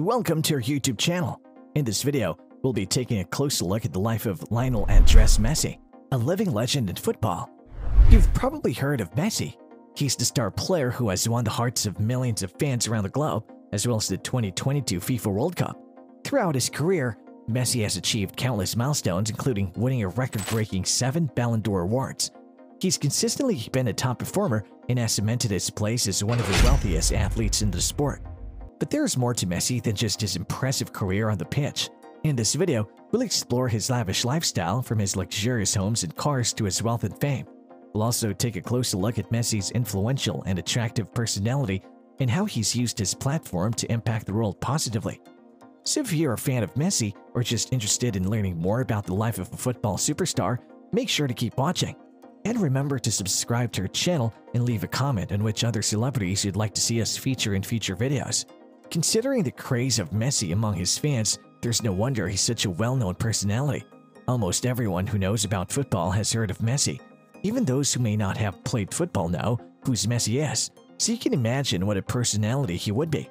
Welcome to our YouTube channel. In this video, we'll be taking a closer look at the life of Lionel Andres Messi, a living legend in football. You've probably heard of Messi. He's the star player who has won the hearts of millions of fans around the globe, as well as the 2022 FIFA World Cup. Throughout his career, Messi has achieved countless milestones, including winning a record-breaking seven Ballon d'Or awards. He's consistently been a top performer and has cemented his place as one of the wealthiest athletes in the sport. But there's more to Messi than just his impressive career on the pitch. In this video, we'll explore his lavish lifestyle from his luxurious homes and cars to his wealth and fame. We'll also take a closer look at Messi's influential and attractive personality and how he's used his platform to impact the world positively. So if you're a fan of Messi or just interested in learning more about the life of a football superstar, make sure to keep watching. And remember to subscribe to our channel and leave a comment on which other celebrities you'd like to see us feature in future videos. Considering the craze of Messi among his fans, there's no wonder he's such a well-known personality. Almost everyone who knows about football has heard of Messi. Even those who may not have played football know who's Messi is, so you can imagine what a personality he would be.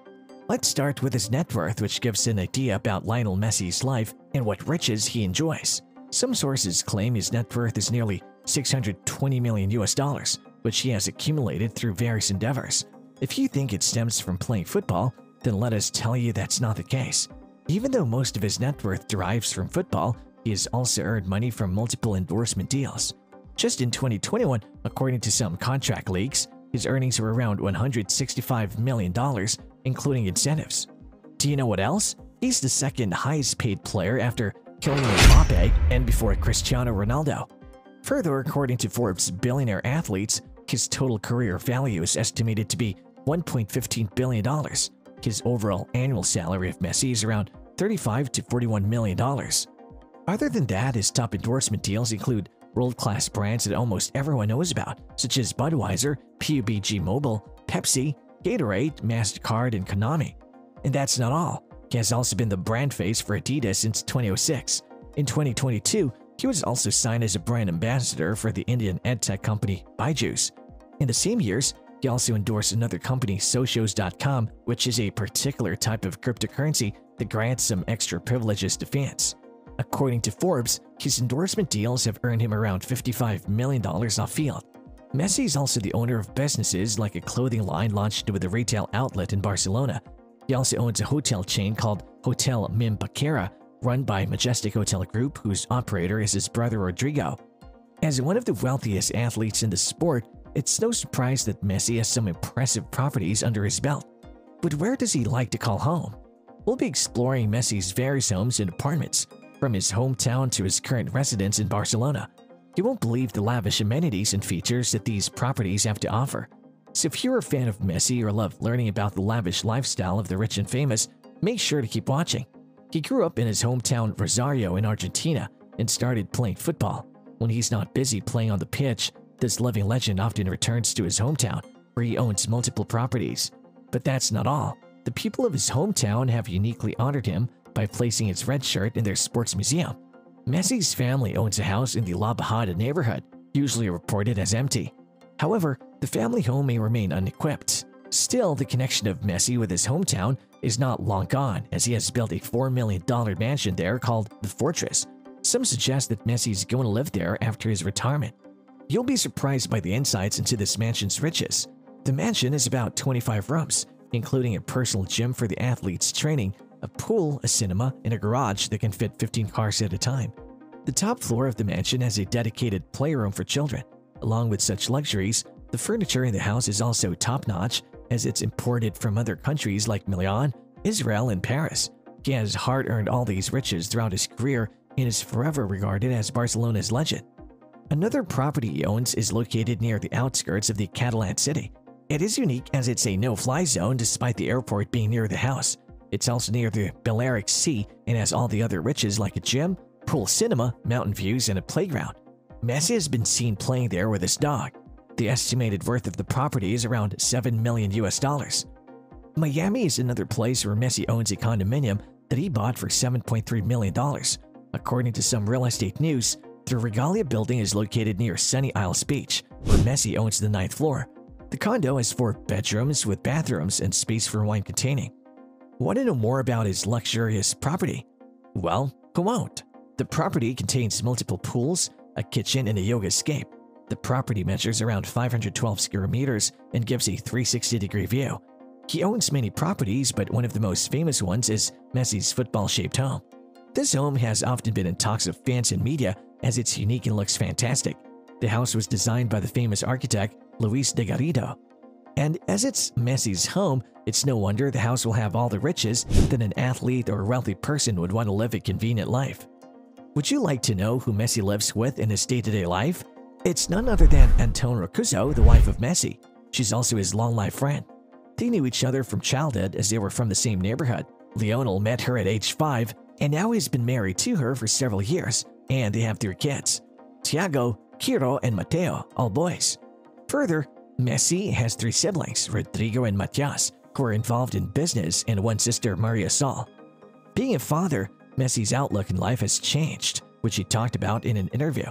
Let's start with his net worth, which gives an idea about Lionel Messi's life and what riches he enjoys. Some sources claim his net worth is nearly 620 million US dollars, which he has accumulated through various endeavors. If you think it stems from playing football, then let us tell you that's not the case. Even though most of his net worth derives from football, he has also earned money from multiple endorsement deals. Just in 2021, according to some contract leaks, his earnings were around $165 million, including incentives. Do you know what else? He's the second highest paid player after Kylian Mbappe and before Cristiano Ronaldo. Further, according to Forbes Billionaire Athletes, his total career value is estimated to be $1.15 billion, his overall annual salary of Messi is around 35 to 41 million dollars. Other than that, his top endorsement deals include world-class brands that almost everyone knows about, such as Budweiser, PUBG Mobile, Pepsi, Gatorade, MasterCard, and Konami. And that's not all. He has also been the brand face for Adidas since 2006. In 2022, he was also signed as a brand ambassador for the Indian edtech company Byju's. In the same years, he also endorsed another company, Socios.com, which is a particular type of cryptocurrency that grants some extra privileges to fans. According to Forbes, his endorsement deals have earned him around $55 million off field. Messi is also the owner of businesses like a clothing line launched with a retail outlet in Barcelona. He also owns a hotel chain called Hotel MiM Baqueira, run by Majestic Hotel Group, whose operator is his brother Rodrigo. As one of the wealthiest athletes in the sport, it's no surprise that Messi has some impressive properties under his belt. But where does he like to call home? We'll be exploring Messi's various homes and apartments, from his hometown to his current residence in Barcelona. You won't believe the lavish amenities and features that these properties have to offer. So if you're a fan of Messi or love learning about the lavish lifestyle of the rich and famous, make sure to keep watching. He grew up in his hometown Rosario in Argentina and started playing football. When he's not busy playing on the pitch, this living legend often returns to his hometown, where he owns multiple properties. But that's not all. The people of his hometown have uniquely honored him by placing his red shirt in their sports museum. Messi's family owns a house in the La Bajada neighborhood, usually reported as empty. However, the family home may remain unequipped. Still, the connection of Messi with his hometown is not long gone, as he has built a $4 million mansion there called The Fortress. Some suggest that Messi is going to live there after his retirement. You'll be surprised by the insights into this mansion's riches. The mansion is about 25 rooms, including a personal gym for the athletes training, a pool, a cinema, and a garage that can fit 15 cars at a time. The top floor of the mansion has a dedicated playroom for children. Along with such luxuries, the furniture in the house is also top-notch as it's imported from other countries like Milan, Israel, and Paris. He has hard-earned all these riches throughout his career and is forever regarded as Barcelona's legend. Another property he owns is located near the outskirts of the Catalan city. It is unique as it's a no-fly zone despite the airport being near the house. It's also near the Balearic Sea and has all the other riches like a gym, pool cinema, mountain views, and a playground. Messi has been seen playing there with his dog. The estimated worth of the property is around 7 million US dollars. Miami is another place where Messi owns a condominium that he bought for $7.3 million. According to some real estate news, the Regalia building is located near Sunny Isles Beach, where Messi owns the ninth floor. The condo has four bedrooms with bathrooms and space for wine containing. Want to know more about his luxurious property? Well, who won't? The property contains multiple pools, a kitchen, and a yoga escape. The property measures around 512 square meters and gives a 360 degree view. He owns many properties, but one of the most famous ones is Messi's football shaped home. This home has often been in talks of fans and media as it's unique and looks fantastic. The house was designed by the famous architect Luis de Garrido. And as it's Messi's home, it's no wonder the house will have all the riches that an athlete or wealthy person would want to live a convenient life. Would you like to know who Messi lives with in his day-to-day life? It's none other than Antonela Roccuzzo, the wife of Messi. She's also his long-life friend. They knew each other from childhood as they were from the same neighborhood. Lionel met her at age 5 and now he's been married to her for several years, and they have three kids Thiago, Kiro, and Mateo, all boys. Further, Messi has three siblings, Rodrigo and Matias, who are involved in business, and one sister, Maria Sol. Being a father, Messi's outlook in life has changed, which he talked about in an interview.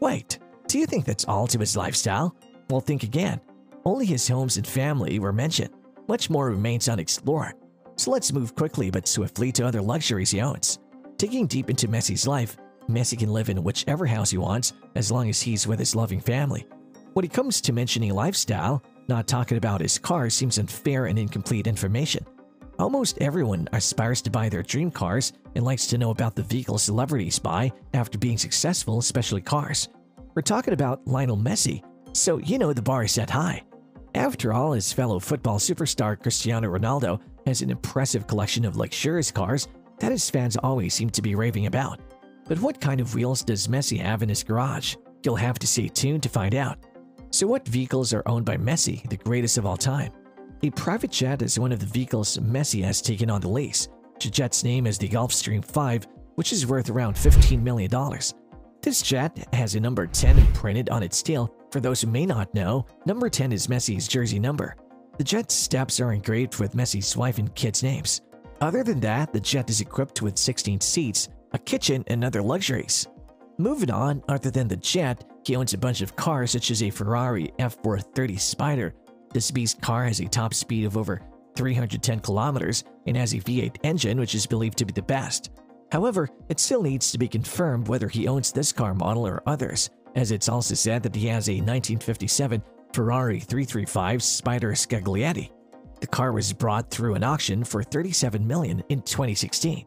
Wait, do you think that's all to his lifestyle? Well, think again. Only his homes and family were mentioned. Much more remains unexplored. So let's move quickly but swiftly to other luxuries he owns. Digging deep into Messi's life, Messi can live in whichever house he wants as long as he's with his loving family. When it comes to mentioning lifestyle, not talking about his car seems unfair and incomplete information. Almost everyone aspires to buy their dream cars and likes to know about the vehicles celebrities buy after being successful, especially cars. We're talking about Lionel Messi, so you know the bar is set high. After all, his fellow football superstar Cristiano Ronaldo has an impressive collection of luxurious cars that his fans always seem to be raving about. But what kind of wheels does Messi have in his garage? You'll have to stay tuned to find out. So what vehicles are owned by Messi, the greatest of all time? A private jet is one of the vehicles Messi has taken on the lease. The jet's name is the Gulfstream 5, which is worth around $15 million. This jet has a number 10 imprinted on its tail. For those who may not know, number 10 is Messi's jersey number. The jet's steps are engraved with Messi's wife and kids' names. Other than that, the jet is equipped with 16 seats, a kitchen, and other luxuries. Moving on, other than the jet, he owns a bunch of cars such as a Ferrari F430 Spider. This beast car has a top speed of over 310 kilometers and has a V8 engine which is believed to be the best. However, it still needs to be confirmed whether he owns this car model or others, as it's also said that he has a 1957 Ferrari 335 Spider Scaglietti. The car was brought through an auction for 37 million in 2016.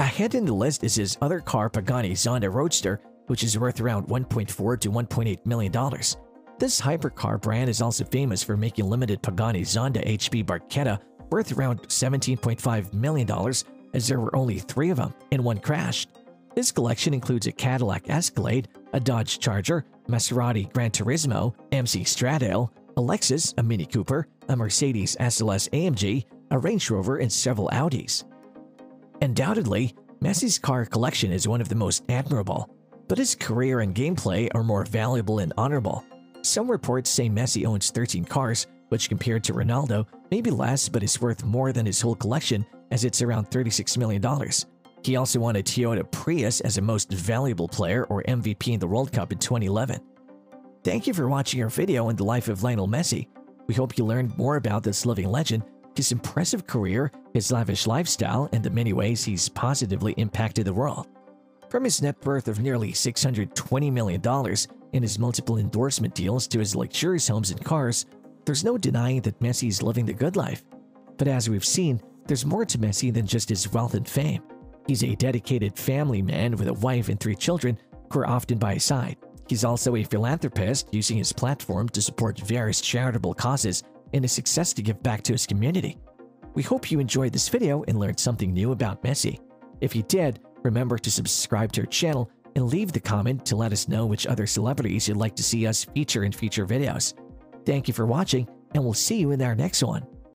Ahead in the list is his other car Pagani Zonda Roadster, which is worth around $1.4 to $1.8 million. This hypercar brand is also famous for making limited Pagani Zonda HP Barchetta worth around $17.5 million as there were only three of them and one crashed. This collection includes a Cadillac Escalade, a Dodge Charger, Maserati Gran Turismo, MC Stradale, a Lexus, a Mini Cooper, a Mercedes SLS AMG, a Range Rover, and several Audis. Undoubtedly, Messi's car collection is one of the most admirable, but his career and gameplay are more valuable and honorable. Some reports say Messi owns 13 cars, which compared to Ronaldo may be less but is worth more than his whole collection as it's around $36 million. He also won a Toyota Prius as a most valuable player or MVP in the World Cup in 2011. Thank you for watching our video on the life of Lionel Messi. We hope you learned more about this living legend, his impressive career, his lavish lifestyle, and the many ways he's positively impacted the world. From his net worth of nearly $620 million and his multiple endorsement deals to his luxurious homes and cars, there's no denying that Messi is living the good life. But as we've seen, there's more to Messi than just his wealth and fame. He's a dedicated family man with a wife and three children who are often by his side. He's also a philanthropist using his platform to support various charitable causes and a success to give back to his community. We hope you enjoyed this video and learned something new about Messi. If you did, remember to subscribe to our channel and leave the comment to let us know which other celebrities you'd like to see us feature in future videos. Thank you for watching, and we'll see you in our next one.